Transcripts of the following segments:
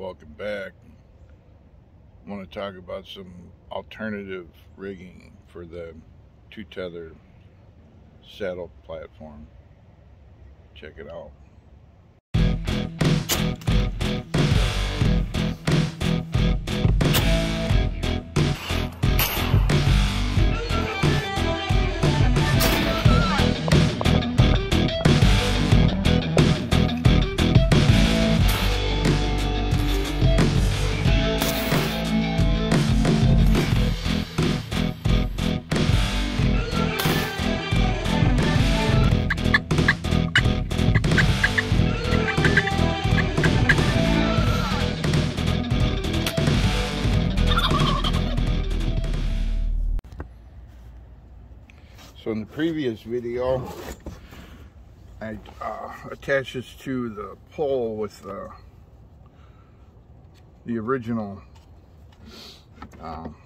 welcome back. I want to talk about some alternative rigging for the two tether saddle platform. Check it out. The previous video, I uh, to the pole with uh, the original um,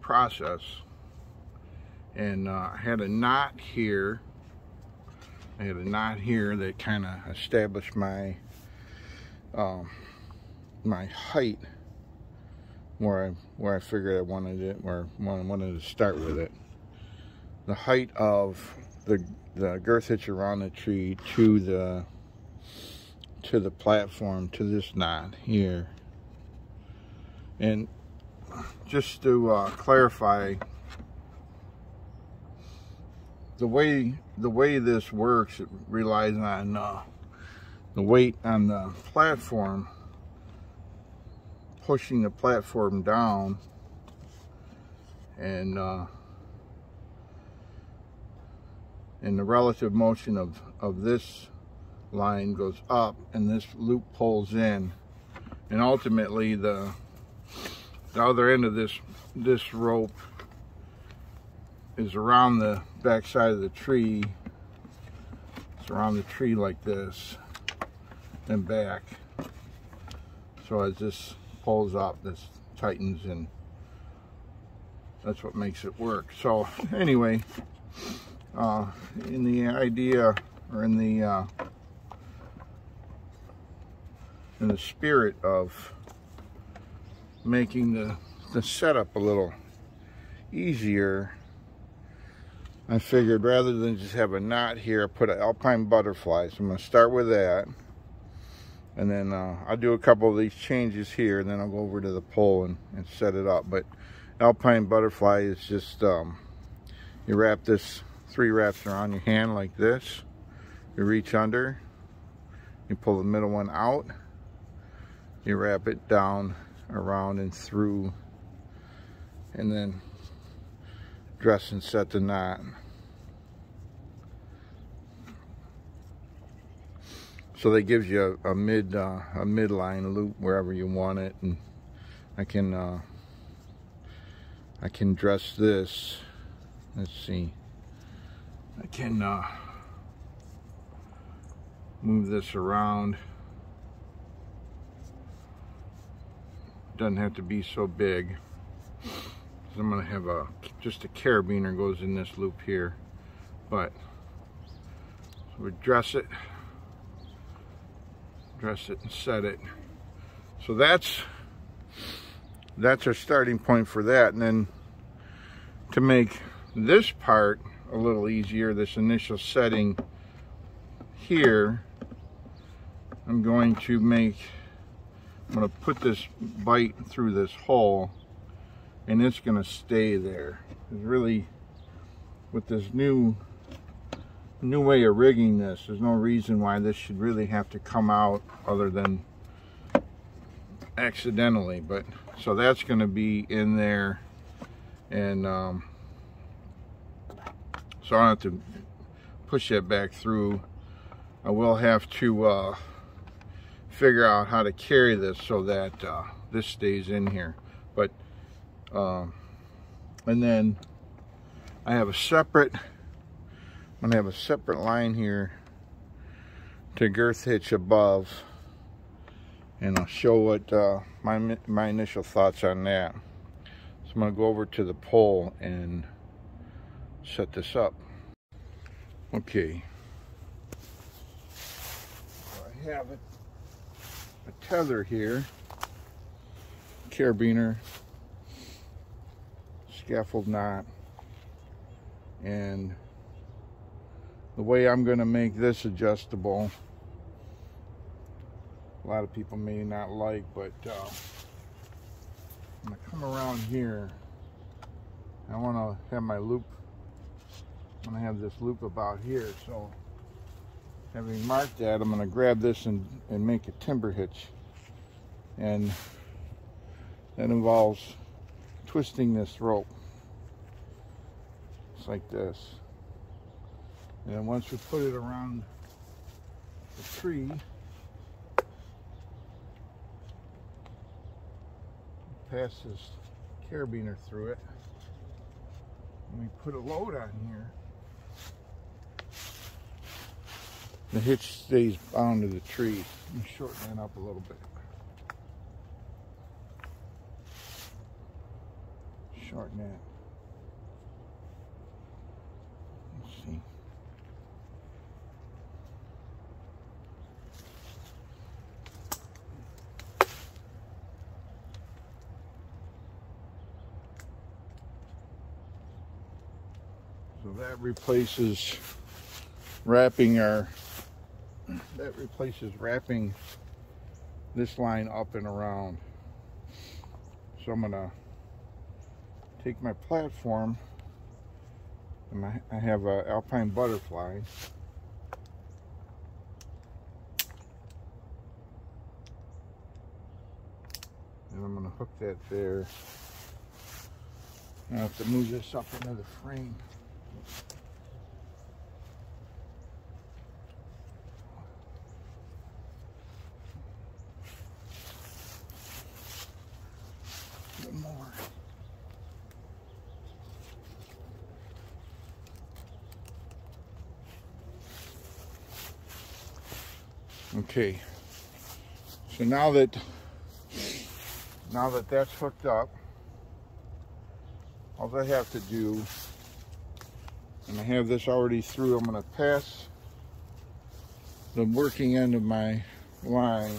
process. And uh, I had a knot here. I had a knot here that kind of established my um, my height where I where I figured I wanted it where I wanted to start with it the height of the the girth hitch around the tree to the to the platform to this knot here. And just to uh, clarify the way the way this works it relies on uh, the weight on the platform pushing the platform down and uh, and the relative motion of, of this line goes up and this loop pulls in. And ultimately the the other end of this this rope is around the back side of the tree. It's around the tree like this and back. So as this pulls up this tightens and that's what makes it work. So anyway uh, in the idea or in the uh, in the spirit of making the the setup a little easier I figured rather than just have a knot here I put an alpine butterfly. So I'm going to start with that. And then uh, I'll do a couple of these changes here and then I'll go over to the pole and, and set it up. But alpine butterfly is just um, you wrap this three wraps around your hand like this. You reach under, you pull the middle one out, you wrap it down around and through, and then dress and set the knot. So that gives you a, a mid uh, a midline loop wherever you want it, and I can uh, I can dress this. Let's see. I can uh, move this around. Doesn't have to be so big. I'm going to have a just a carabiner goes in this loop here. But so we dress it, dress it and set it. So that's that's our starting point for that. And then to make this part a little easier, this initial setting here, I'm going to make, I'm going to put this bite through this hole and it's going to stay there. It's really, with this new new way of rigging this, there's no reason why this should really have to come out other than accidentally. But so that's going to be in there and um, so I don't have to push that back through. I will have to uh, figure out how to carry this so that uh, this stays in here. But, um, and then I have a separate, I'm gonna have a separate line here to girth hitch above and I'll show what uh, my, my initial thoughts on that. So I'm gonna go over to the pole and set this up. Okay. I have it. a tether here, carabiner, scaffold knot, and the way I'm going to make this adjustable, a lot of people may not like, but uh, I'm going to come around here. I want to have my loop, I'm to have this loop about here, so having marked that, I'm going to grab this and, and make a timber hitch. And that involves twisting this rope. Just like this. And once we put it around the tree, pass this carabiner through it. And we put a load on here. The hitch stays bound to the tree. Let me shorten that up a little bit. Shorten that. Let's see. So that replaces wrapping our that replaces wrapping this line up and around. So I'm gonna take my platform and I have a alpine butterfly. And I'm gonna hook that there. I have to move this up into the frame. Okay, so now that now that that's hooked up, all I have to do, and I have this already through, I'm going to pass the working end of my line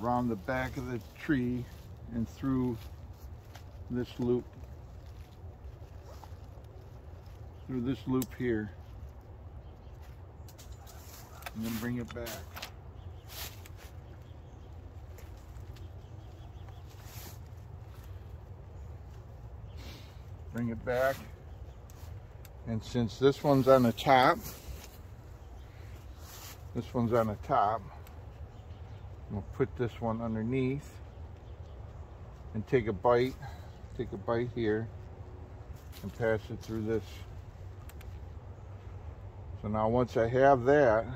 around the back of the tree and through this loop through this loop here and then bring it back bring it back and since this one's on the top this one's on the top I'm gonna put this one underneath and take a bite, take a bite here and pass it through this. So now once I have that,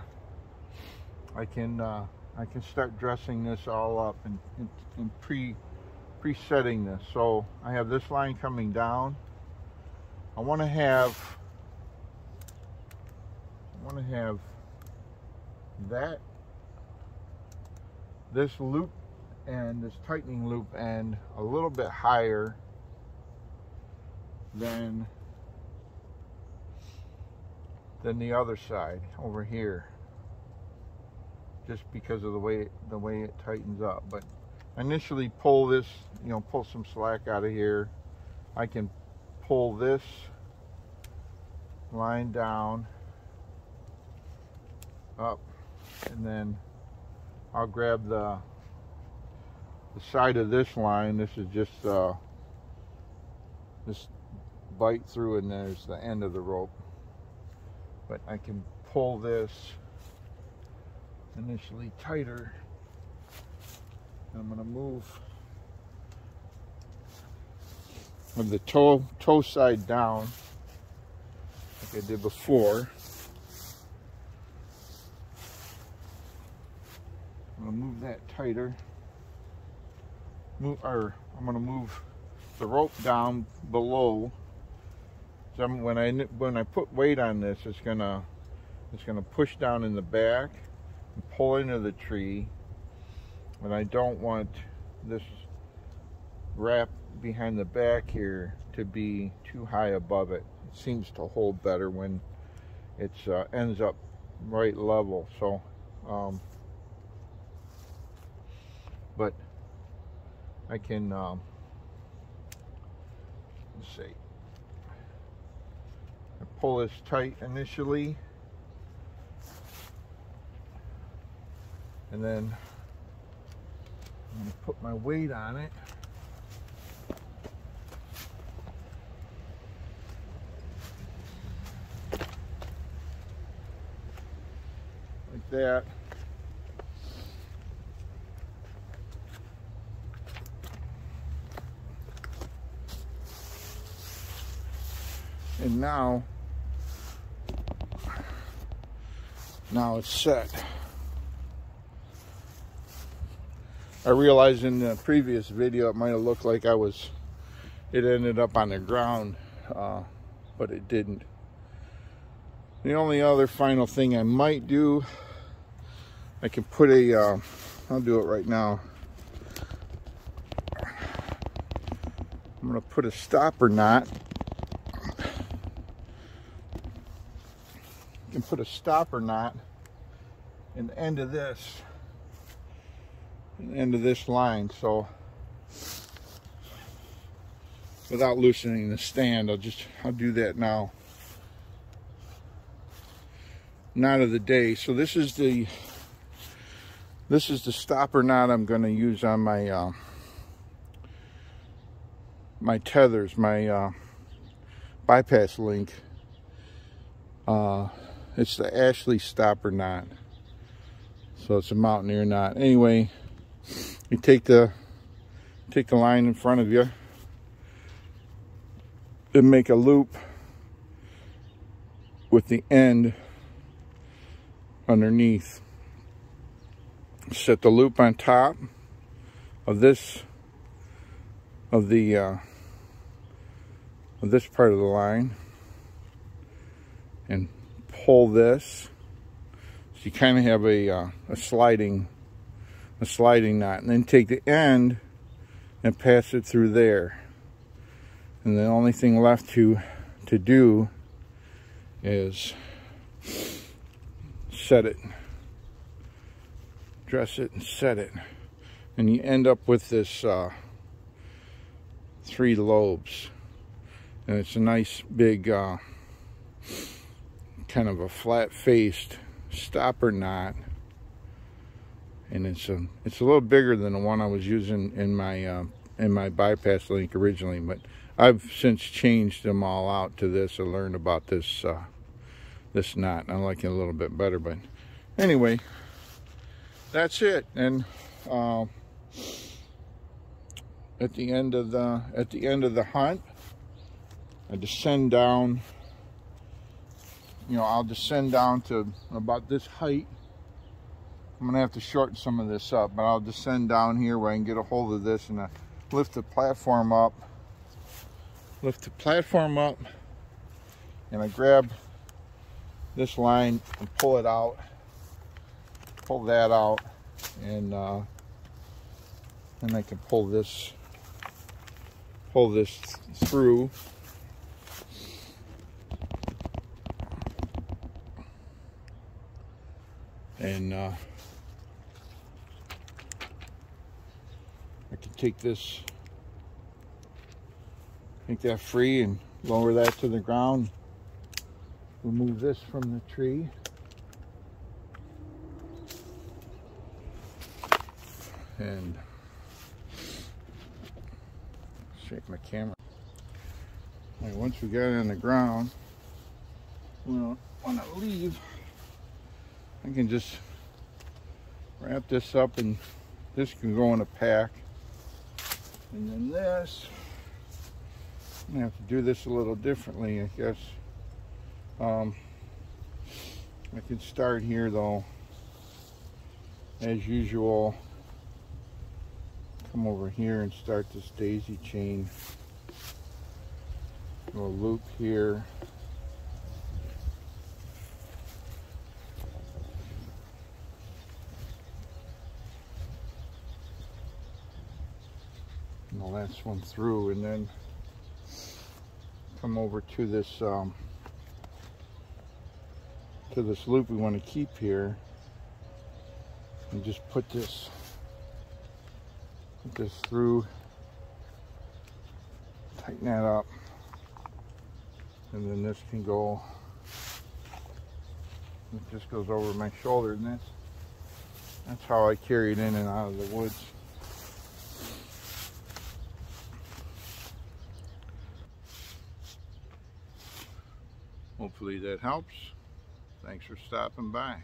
I can uh, I can start dressing this all up and, and, and pre presetting this. So I have this line coming down. I want to have I want to have that this loop and this tightening loop end a little bit higher than than the other side over here just because of the way the way it tightens up. But initially pull this you know pull some slack out of here. I can pull this line down up and then I'll grab the the side of this line, this is just uh, this bite through and there's the end of the rope. But I can pull this initially tighter. I'm going to move with the toe, toe side down like I did before. I'm going to move that tighter move, or I'm going to move the rope down below. So when I when I put weight on this, it's gonna it's gonna push down in the back pull into the tree. But I don't want this wrap behind the back here to be too high above it. It seems to hold better when it uh, ends up right level. So um, but I can, um, let's see, I pull this tight initially, and then I'm going to put my weight on it. Like that. And now, now it's set. I realized in the previous video it might have looked like I was, it ended up on the ground, uh, but it didn't. The only other final thing I might do, I can put a, uh, do it right now. I'm to put a stopper knot. You can put a stopper knot in the end of this of this line so without loosening the stand I'll just I'll do that now. Knot of the day. So this is the this is the stopper knot I'm going to use on my uh, my tethers my uh, bypass link. Uh, it's the Ashley stopper knot. So it's a mountaineer knot. Anyway you take the take the line in front of you. And make a loop with the end underneath. Set the loop on top of this of the uh, of this part of the line and pull this. So you kind of have a, uh, a sliding a sliding knot and then take the end and pass it through there. And the only thing left to to do is set it dress it and set it. And you end up with this uh, three lobes. And it's a nice big uh, kind of a flat faced stopper knot and it's a it's a little bigger than the one I was using in my uh, in my bypass link originally but I've since changed them all out to this. I learned about this uh, this knot. I like it a little bit better but anyway that's it. And uh, at the end of the at the end of the hunt I descend down you know I'll descend down to about this height I'm gonna have to shorten some of this up, but I'll descend down here where I can get a hold of this and uh, lift the platform up. Lift the platform up and I grab this line and pull it out. Pull that out and uh, and I can pull this pull this through. And uh, take this, take that free and lower that to the ground. Remove this from the tree. And shake my camera. Once we got it on the ground, well, when I leave, I can just wrap this up and this can go in a pack and then this, gonna have to do this a little differently, I guess. Um, I can start here though, as usual. Come over here and start this daisy chain. A loop here. The last one through and then come over to this um, to this loop we want to keep here and just put this Put this through, tighten that up, and then this can go, it just goes over my shoulder, and that's, that's how I carry it in and out of the woods. Hopefully that helps. Thanks for stopping by.